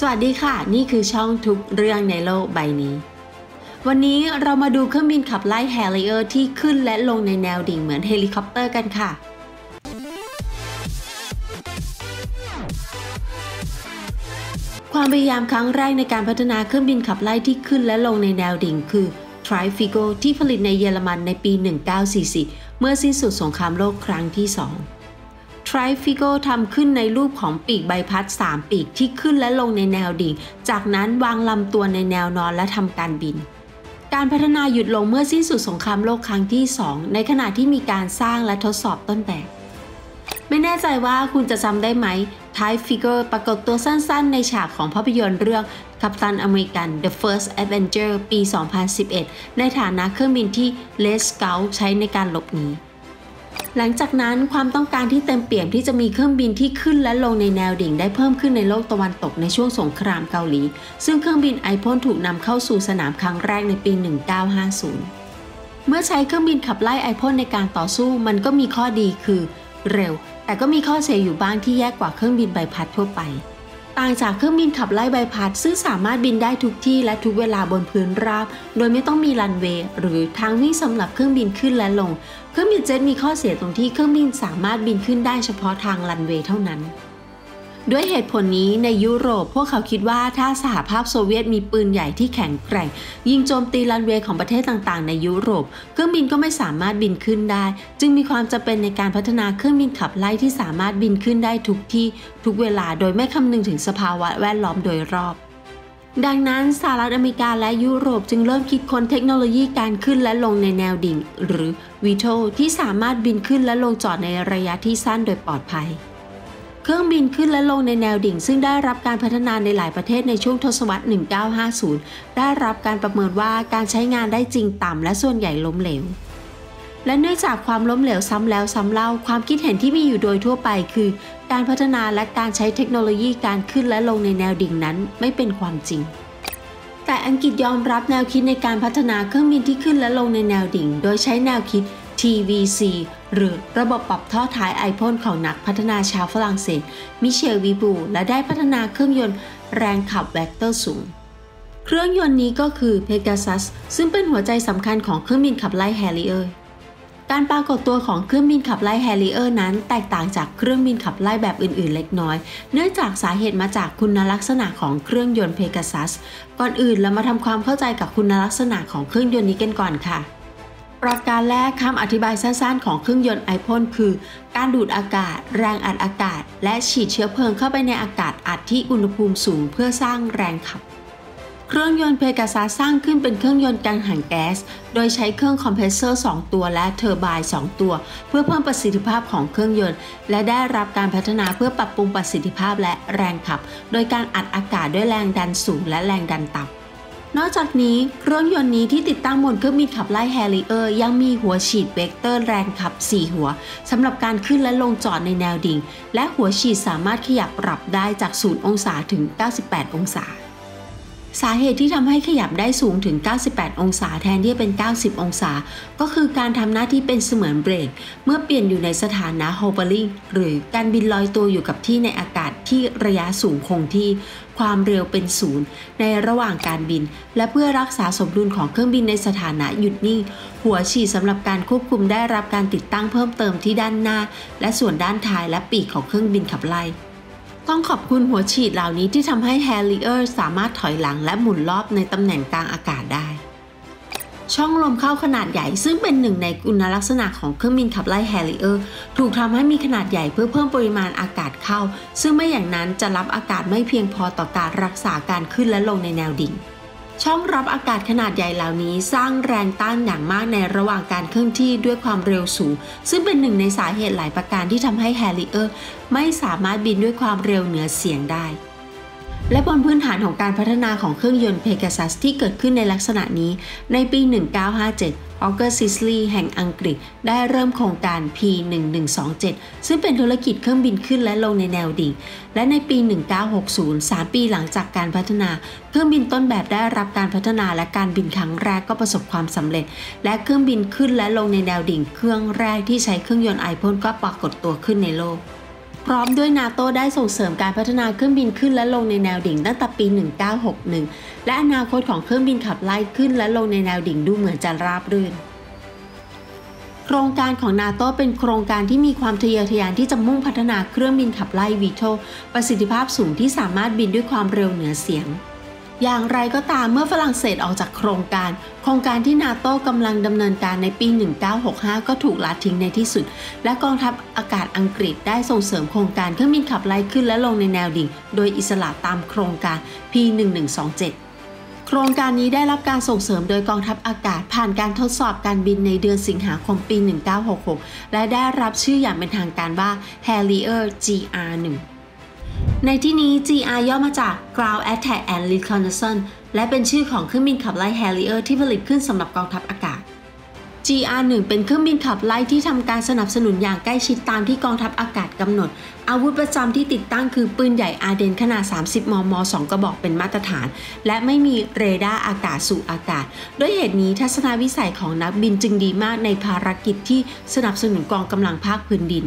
สวัสดีค่ะ นี่คือช่องทุกเรื่องในโลกใบนี้ วันนี้เรามาดูเครื่องบินขับไล่แฮร์ริเออร์ที่ขึ้นและลงในแนวดิ่งเหมือนเฮลิคอปเตอร์กันค่ะ ความพยายามครั้งแรกในการพัฒนาเครื่องบินขับไล่ที่ขึ้นและลงในแนวดิ่งคือ Trifigo ที่ผลิตในเยอรมันในปี 1944 เมื่อสิ้นสุดสงครามโลกครั้งที่ 2 Trifigo ทำขึ้นในรูปของปีกใบพัด 3 ปีกที่ขึ้นและลงในแนวดิ่ง จากนั้นวางลำตัวในแนวนอนและทำการบิน การพัฒนาหยุดลงเมื่อสิ้นสุดสงครามโลกครั้งที่ 2 ในขณะที่มีการสร้างและทดสอบต้นแบบ ไม่แน่ใจว่าคุณจะจำได้ไหม Type Figure ปรากฏตัวสั้นๆ ในฉากของภาพยนตร์เรื่องกัปตันอเมริกัน The First Avenger ปี 2011 ในฐานะเครื่องบินที่ Les Scout ใช้ในการหลบหนี หลังจากนั้นความต้องการที่เต็มเปี่ยมที่จะมีเครื่องบินที่ขึ้นและลงในแนวดิ่งได้เพิ่มขึ้นในโลกตะวันตกในช่วงสงครามเกาหลี ซึ่งเครื่องบินไอพ่นถูกนำเข้าสู่สนามครั้งแรกในปี 1950 เมื่อใช้เครื่องบินขับไล่ไอพ่นในการต่อสู้มันก็มีข้อดีคือ เร็ว แต่ก็มีข้อเสียอยู่บ้างที่แย่กว่าเครื่องบินใบพัดทั่วไป ต่างจากเครื่องบินขับไล่ใบพัดซึ่งสามารถบินได้ทุกที่และทุกเวลาบนพื้นราบ โดยไม่ต้องมีรันเวย์หรือทางวิ่งสำหรับเครื่องบินขึ้นและลง เครื่องบินเจ็ตมีข้อเสียตรงที่เครื่องบินสามารถบินขึ้นได้เฉพาะทางรันเวย์เท่านั้น ด้วยเหตุผลนี้ในยุโรปพวกเขาคิดว่าถ้าสหภาพโซเวียตมีปืนใหญ่ที่แข็งแกร่ง ยิงโจมตีรันเวย์ของประเทศต่างๆ ในยุโรป เครื่องบินก็ไม่สามารถบินขึ้นได้ จึงมีความจำเป็นในการพัฒนาเครื่องบินขับไล่ที่สามารถบินขึ้นได้ทุกที่ทุกเวลาโดยไม่คำนึงถึงสภาวะแวดล้อมโดยรอบดังนั้นสหรัฐอเมริกาและยุโรปจึงเริ่มคิดค้นเทคโนโลยีการขึ้นและลงในแนวดิ่ง หรือวีโทที่สามารถบินขึ้นและลงจอดในระยะที่สั้นโดยปลอดภัย เครื่องบินขึ้นและลงในแนวดิ่ง ซึ่งได้รับการพัฒนาในหลายประเทศในช่วงทศวรรษ 1950 ได้รับการประเมินว่าการใช้งานได้จริงต่ำและส่วนใหญ่ล้มเหลว และเนื่องจากความล้มเหลวซ้ำแล้วซ้ำเล่า ความคิดเห็นที่มีอยู่โดยทั่วไปคือ การพัฒนาและการใช้เทคโนโลยีการขึ้นและลงในแนวดิ่งนั้นไม่เป็นความจริงแต่อังกฤษยอมรับแนวคิดในการพัฒนาเครื่องบินที่ขึ้นและลงในแนวดิ่ง โดยใช้แนวคิด TVC หรือระบบปรับท่อท้ายไอพ่นของนักพัฒนาชาวฝรั่งเศส มิเชลวิโบ และได้พัฒนาเครื่องยนต์แรงขับเวกเตอร์สูง เครื่องยนต์นี้ก็คือ Pegasus ซึ่งเป็นหัวใจสำคัญของเครื่องบินขับไล่แฮร์ริเออร์การปรากฏตัวของเครื่องบินขับไล่แฮร์ริเออร์นั้น แตกต่างจากเครื่องบินขับไล่แบบอื่นๆ เล็กน้อย เนื่องจากสาเหตุมาจากคุณลักษณะของเครื่องยนต์เพกาซัส ก่อนอื่นเรามาทำความเข้าใจกับคุณลักษณะของเครื่องยนต์นี้กันก่อนค่ะ ประการแรกคำอธิบายสั้นๆ ของเครื่องยนต์ไอพ่นคือ การดูดอากาศ แรงอัดอากาศ และฉีดเชื้อเพลิงเข้าไปในอากาศอัดที่อุณหภูมิสูงเพื่อสร้างแรงขับ เครื่องยนต์เพกาซัสสร้างขึ้นเป็นเครื่องยนต์กังหันแก๊ส โดยใช้เครื่องคอมเพรสเซอร์ 2 ตัวและเทอร์ไบน์2ตัว เพื่อเพิ่มประสิทธิภาพของเครื่องยนต์ และได้รับการพัฒนาเพื่อปรับปรุงประสิทธิภาพและแรงขับ โดยการอัดอากาศด้วยแรงดันสูงและแรงดันต่ำ นอกจากนี้เครื่องยนต์นี้ที่ติดตั้งบนเครื่องบินขับไล่แฮริเออร์ยังมีหัวฉีดเวกเตอร์แรงขับ 4 หัวสำหรับการขึ้นและลงจอดในแนวดิ่ง และหัวฉีดสามารถขยับปรับได้จาก 0 องศาถึง 98 องศา สาเหตุที่ทำให้ขยับได้สูงถึง 98 องศาแทนที่เป็น 90 องศา ก็คือการทำหน้าที่เป็นเสมือนเบรก เมื่อเปลี่ยนอยู่ในสถานะ hovering หรือการบินลอยตัวอยู่กับที่ในอากาศที่ระยะสูงคงที่ ความเร็วเป็นศูนย์ในระหว่างการบิน และเพื่อรักษาสมดุลของเครื่องบินในสถานะหยุดนิ่ง หัวฉีดสำหรับการควบคุมได้รับการติดตั้งเพิ่มเติมที่ด้านหน้า และส่วนด้านท้ายและปีกของเครื่องบินขับไล่ ต้องขอบคุณหัวฉีดเหล่านี้ที่ทำให้แฮร์ริเออร์สามารถถอยหลังและหมุนรอบในตำแหน่งกลางอากาศได้ ช่องลมเข้าขนาดใหญ่ซึ่งเป็นหนึ่งในคุณลักษณะของเครื่องบินขับไล่แฮร์ริเออร์ถูกทำให้มีขนาดใหญ่เพื่อเพิ่มปริมาณอากาศเข้า ซึ่งไม่อย่างนั้นจะรับอากาศไม่เพียงพอต่อการรักษาการขึ้นและลงในแนวดิ่ง ช่องรับอากาศขนาดใหญ่เหล่านี้สร้างแรงต้านอย่างมากในระหว่างการเคลื่อนที่ด้วยความเร็วสูง ซึ่งเป็นหนึ่งในสาเหตุหลายประการที่ทำให้แฮร์ริเออร์ไม่สามารถบินด้วยความเร็วเหนือเสียงได้ และบนพื้นฐานของการพัฒนาของเครื่องยนต์เพกาซัสที่เกิดขึ้นในลักษณะนี้ ในปี 1957 ฮอว์เกอร์ซิดลีย์แห่งอังกฤษ ได้เริ่มโครงการ P1127 ซึ่งเป็นธุรกิจเครื่องบินขึ้นและลงในแนวดิ่ง และในปี 1960 3 ปีหลังจากการพัฒนา เครื่องบินต้นแบบได้รับการพัฒนาและการบินครั้งแรกก็ประสบความสำเร็จ และเครื่องบินขึ้นและลงในแนวดิ่ง เครื่องแรกที่ใช้เครื่องยนต์ไอพ่นก็ปรากฏตัวขึ้นในโลก พร้อมด้วยนาโตได้ส่งเสริมการพัฒนาเครื่องบินขึ้นและลงในแนวดิ่งตั้งแต่ปี 1961 และอนาคตของเครื่องบินขับไล่ขึ้นและลงในแนวดิ่งดูเหมือนจะราบรื่น โครงการของนาโตเป็นโครงการที่มีความทะเยอทะยานที่จะมุ่งพัฒนาเครื่องบินขับไล่วีโทประสิทธิภาพสูงที่สามารถบินด้วยความเร็วเหนือเสียง อย่างไรก็ตามเมื่อฝรั่งเศสออกจากโครงการ โครงการที่นาโต้กำลังดำเนินการในปี 1965 ก็ถูกละทิ้งในที่สุด และกองทัพอากาศอังกฤษได้ส่งเสริมโครงการเครื่องบินขับไล่ขึ้นและลงในแนวดิ่ง โดยอิสระตามโครงการ P1127 โครงการนี้ได้รับการส่งเสริมโดยกองทัพอากาศผ่านการทดสอบการบินในเดือนสิงหาคมปี 1966 และได้รับชื่ออย่างเป็นทางการว่า Harrier GR1 ในที่นี้ GR ย่อมาจาก Ground Attack and Reconnaissance และเป็นชื่อของเครื่องบินขับไล่ Harrier ที่ผลิตขึ้นสำหรับกองทัพอากาศ GR1 เป็นเครื่องบินขับไล่ที่ทำการสนับสนุนอย่างใกล้ชิดตามที่กองทัพอากาศกำหนด อาวุธประจำที่ติดตั้งคือปืนใหญ่อาเดนขนาด 30 มม 2 กระบอกเป็นมาตรฐาน และไม่มีเรดาร์อากาศสู่อากาศ ด้วยเหตุนี้ทัศนวิสัยของนักบินจึงดีมากในภารกิจที่สนับสนุนกองกำลังภาคพื้นดิน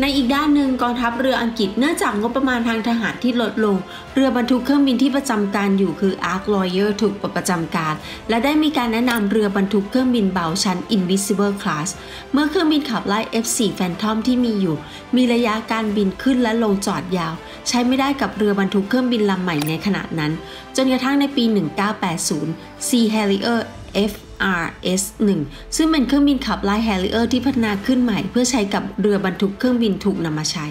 ในอีกด้านหนึ่งกองทัพเรืออังกฤษเนื่องจากงบประมาณทางทหารที่ลดลง เรือบรรทุกเครื่องบินที่ประจำการอยู่คือ Ark Lawyer ถูกปลดประจำการ และได้มีการแนะนำเรือบรรทุกเครื่องบินเบาชั้น Invisible Class เมื่อเครื่องบินขับไล่ F4 Phantom ที่มีอยู่ มีระยะการบินขึ้นและลงจอดยาว ใช้ไม่ได้กับเรือบรรทุกเครื่องบินลำใหม่ในขณะนั้น จนกระทั่งในปี 1980 Sea Harrier F RS-1 ซึ่งเป็นเครื่องบินขับไล่ Harrier ที่พัฒนาขึ้นใหม่ เพื่อใช้กับเรือบรรทุกเครื่องบินถูกนำมาใช้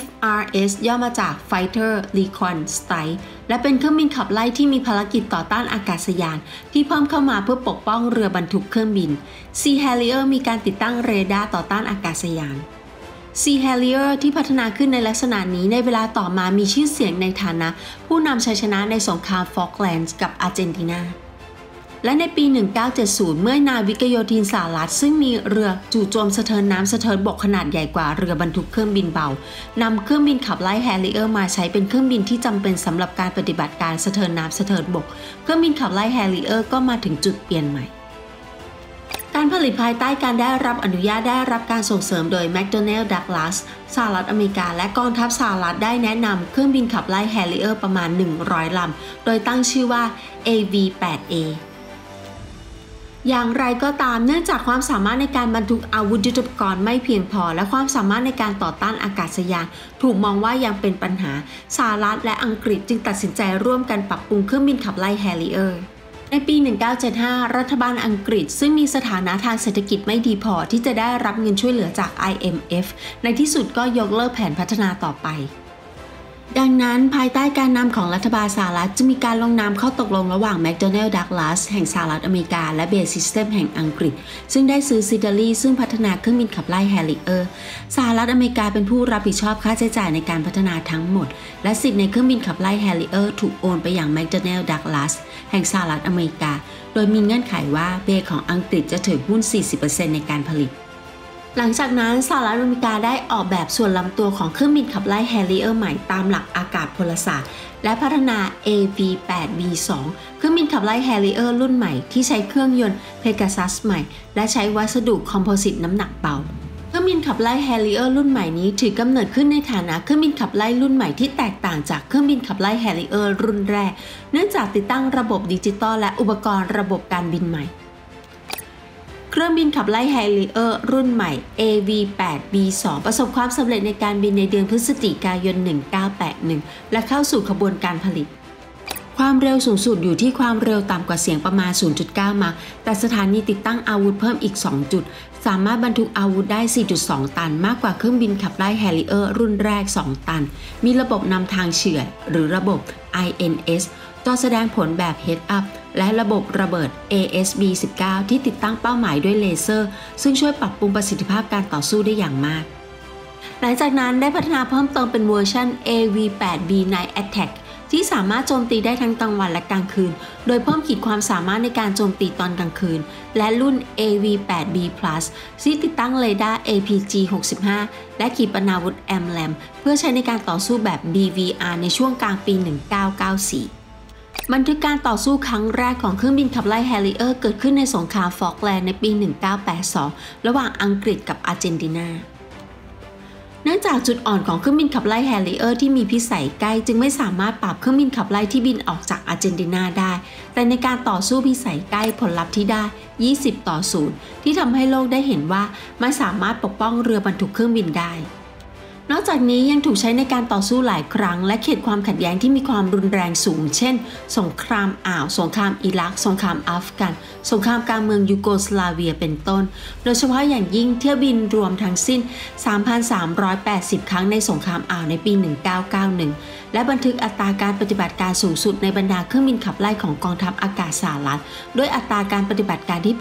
FRS ย่อมาจาก Fighter Recon Strike และเป็นเครื่องบินขับไล่ที่มีภารกิจต่อต้านอากาศยาน ที่เพิ่มเข้ามาเพื่อปกป้องเรือบรรทุกเครื่องบิน Sea Harrier มีการติดตั้งเรดาร์ต่อต้านอากาศยาน Sea Harrier ที่พัฒนาขึ้นในลักษณะนี้ในเวลาต่อมามีชื่อเสียงในฐานะ ผู้นำชัยชนะในสงครามฟอกแลนด์กับอาร์เจนตินา และในปี 1970 เมื่อนาวิกโยธินสหรัฐซึ่งมีเรือจู่โจมสะเทินน้ำสะเทินบกขนาดใหญ่กว่าเรือบรรทุกเครื่องบินเบานำเครื่องบินขับไล่แฮร์ริเออร์มาใช้เป็นเครื่องบินที่จำเป็นสำหรับการปฏิบัติการสะเทินน้ำสะเทินบก เครื่องบินขับไล่แฮร์ริเออร์ก็มาถึงจุดเปลี่ยนใหม่การผลิตภายใต้การได้รับอนุญาตได้รับการส่งเสริมโดย McDonnell Douglas สหรัฐอเมริกา และกองทัพสหรัฐได้แนะนำเครื่องบินขับไล่แฮร์ริเออร์ประมาณ 100 ลำ โดยตั้งชื่อว่า AV-8A อย่างไรก็ตามเนื่องจากความสามารถในการบรรทุกอาวุธยุทโธปกรณ์ไม่เพียงพอ และความสามารถในการต่อต้านอากาศยาน ถูกมองว่ายังเป็นปัญหาสหรัฐและอังกฤษจึงตัดสินใจร่วมกันปรับปรุงเครื่องบินขับไล่แฮร์ริเออร์ในปี 1975 รัฐบาลอังกฤษซึ่งมีสถานะทางเศรษฐกิจไม่ดีพอที่จะได้รับเงินช่วยเหลือจาก IMF ในที่สุดก็ยกเลิกแผนพัฒนาต่อไป ดังนั้นภายใต้การนำของรัฐบาลสหรัฐจะมีการลงนามข้าตกลงระหว่าง McDonnell Douglas แห่งสหรัฐอเมริกา และ Base System แห่งอังกฤษ ซึ่งได้ซื้อซิดารีซึ่งพัฒนาเครื่องบินขับไล่ Harrier สหรัฐอเมริกาเป็นผู้รับผิดชอบค่าใช้จ่ายในการพัฒนาทั้งหมด และสิทธิ์ในเครื่องบินขับไล่ Harrier ถูกโอนไปอย่าง McDonnell Douglas แห่งสหรัฐอเมริกา โดยมีเงื่อนไขว่าเบของอังกฤษจะถือหุ้น 40%ในการผลิต หลังจากนั้นสหรัฐอเมริกาได้ออกแบบส่วนลำตัวของเครื่องบินขับไล่แฮร์ริเออร์ใหม่ตามหลักอากาศพลศาสตร์ และพัฒนา AV8B2 เครื่องบินขับไล่แฮร์ริเออร์รุ่นใหม่ที่ใช้เครื่องยนต์เพกาซัสใหม่ และใช้วัสดุคอมโพสิตน้ำหนักเบาเครื่องบินขับไล่แฮร์ริเออร์รุ่นใหม่นี้ถือกำเนิดขึ้นในฐานะเครื่องบินขับไล่รุ่นใหม่ที่แตกต่างจากเครื่องบินขับไล่แฮร์ริเออร์รุ่นแรก เนื่องจากติดตั้งระบบดิจิตอลและอุปกรณ์ระบบการบินใหม่ เครื่องบินขับไล่แฮร์ริเออร์รุ่นใหม่ AV8B2 ประสบความสำเร็จในการบินในเดือนพฤศจิกายน 1981 และเข้าสู่ขบวนการผลิต ความเร็วสูงสุดอยู่ที่ความเร็วต่ำกว่าเสียงประมาณ 0.9 มา แต่สถานีติดตั้งอาวุธเพิ่มอีก 2 จุด สามารถบรรทุกอาวุธได้ 4.2 ตัน มากกว่าเครื่องบินขับไล่แฮริเออร์รุ่นแรก 2 ตัน มีระบบนำทางเฉื่อยหรือระบบ INS จอแสดงผลแบบ Head Up และระบบระเบิด ASB-19 ที่ติดตั้งเป้าหมายด้วยเลเซอร์ ซึ่งช่วยปรับปรุงประสิทธิภาพการต่อสู้ได้อย่างมาก หลังจากนั้นได้พัฒนาเพิ่มเติมเป็นเวอร์ชัน AV8B Night Attack ที่สามารถโจมตีได้ทั้งกลางวันและกลางคืน โดยเพิ่มขีดความสามารถในการโจมตีตอนกลางคืน และรุ่น AV8B Plus ที่ติดตั้งเรดาร์ APG-65 และขีปนาวุธ AMRAAM เพื่อใช้ในการต่อสู้แบบ BVR ในช่วงกลางปี 1994 บันทึกการต่อสู้ครั้งแรกของเครื่องบินขับไล่แฮร์ริเออร์เกิดขึ้นในสงครามฟอกแลนด์ในปี 1982 ระหว่างอังกฤษกับอาร์เจนตินา เนื่องจากจุดอ่อนของเครื่องบินขับไล่แฮร์ริเออร์ที่มีพิสัยใกล้จึงไม่สามารถปรับเครื่องบินขับไล่ที่บินออกจากอาร์เจนตินาได้ แต่ในการต่อสู้พิสัยใกล้ผลลัพธ์ที่ได้ 20 ต่อ 0 ที่ทำให้โลกได้เห็นว่าไม่สามารถปกป้องเรือบรรทุกเครื่องบินได้ นอกจากนี้ยังถูกใช้ในการต่อสู้หลายครั้ง และเขตความขัดแย้งที่มีความรุนแรงสูง เช่น สงครามอ่าว สงครามอิรัก สงครามอัฟกัน สงครามกลางเมืองยูโกสลาเวียเป็นต้น โดยเฉพาะอย่างยิ่งเที่ยวบินรวมทั้งสิ้น 3,380 ครั้งในสงครามอ่าวในปี 1991 และบันทึกอัตราการปฏิบัติการสูงสุดในบรรดาเครื่องบินขับไล่ของกองทัพอากาศสหรัฐด้วยอัตราการปฏิบัติการที่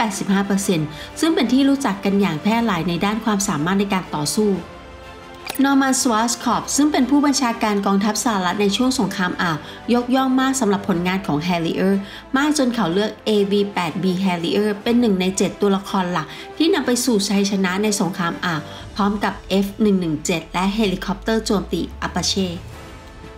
85%ซึ่งเป็นที่รู้จักกันอย่างแพร่หลายในด้านความสามารถในการต่อสู้ นอร์มันสวาสคอปซึ่งเป็นผู้บัญชาการกองทัพสหรัฐในช่วงสงครามอ่าวยกย่องมากสำหรับผลงานของแฮร์ริเออร์มากจนเขาเลือก AV-8B Harrier เป็นหนึ่งใน 7 ตัวละครหลัก ที่นำไปสู่ชัยชนะในสงครามอ่าวพร้อมกับ F117 และเฮลิคอปเตอร์โจมตีอาปาเช่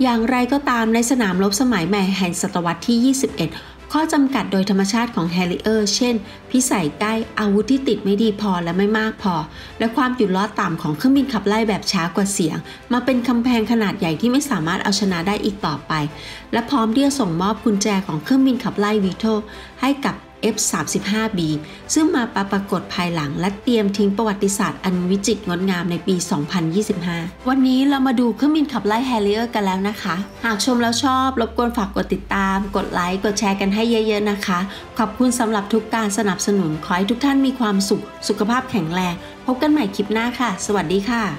อย่างไรก็ตามในสนามรบสมัยใหม่แห่งศตวรรษที่ 21 ข้อจำกัดโดยธรรมชาติของแฮร์ริเออร์เช่น พิสัยใกล้อาวุธที่ติดไม่ดีพอและไม่มากพอ และความอยู่รอดต่ำของเครื่องบินขับไล่แบบช้ากว่าเสียง มาเป็นกำแพงขนาดใหญ่ที่ไม่สามารถเอาชนะได้อีกต่อไป และพร้อมที่จะส่งมอบกุญแจของเครื่องบินขับไล่ VTOL ให้กับ F-35B ซึ่งมาปรากฏภายหลังและเตรียมทิ้งประวัติศาสตร์อันวิจิตรงดงามในปี 2025 วันนี้เรามาดูเครื่องบินขับไล่แฮร์ริเออร์กันแล้วนะคะ หากชมแล้วชอบ รบกวนฝากกดติดตาม กดไลค์ กดแชร์กันให้เยอะๆนะคะ ขอบคุณสำหรับทุกการสนับสนุน ขอให้ทุกท่านมีความสุข สุขภาพแข็งแรง พบกันใหม่คลิปหน้าค่ะ สวัสดีค่ะ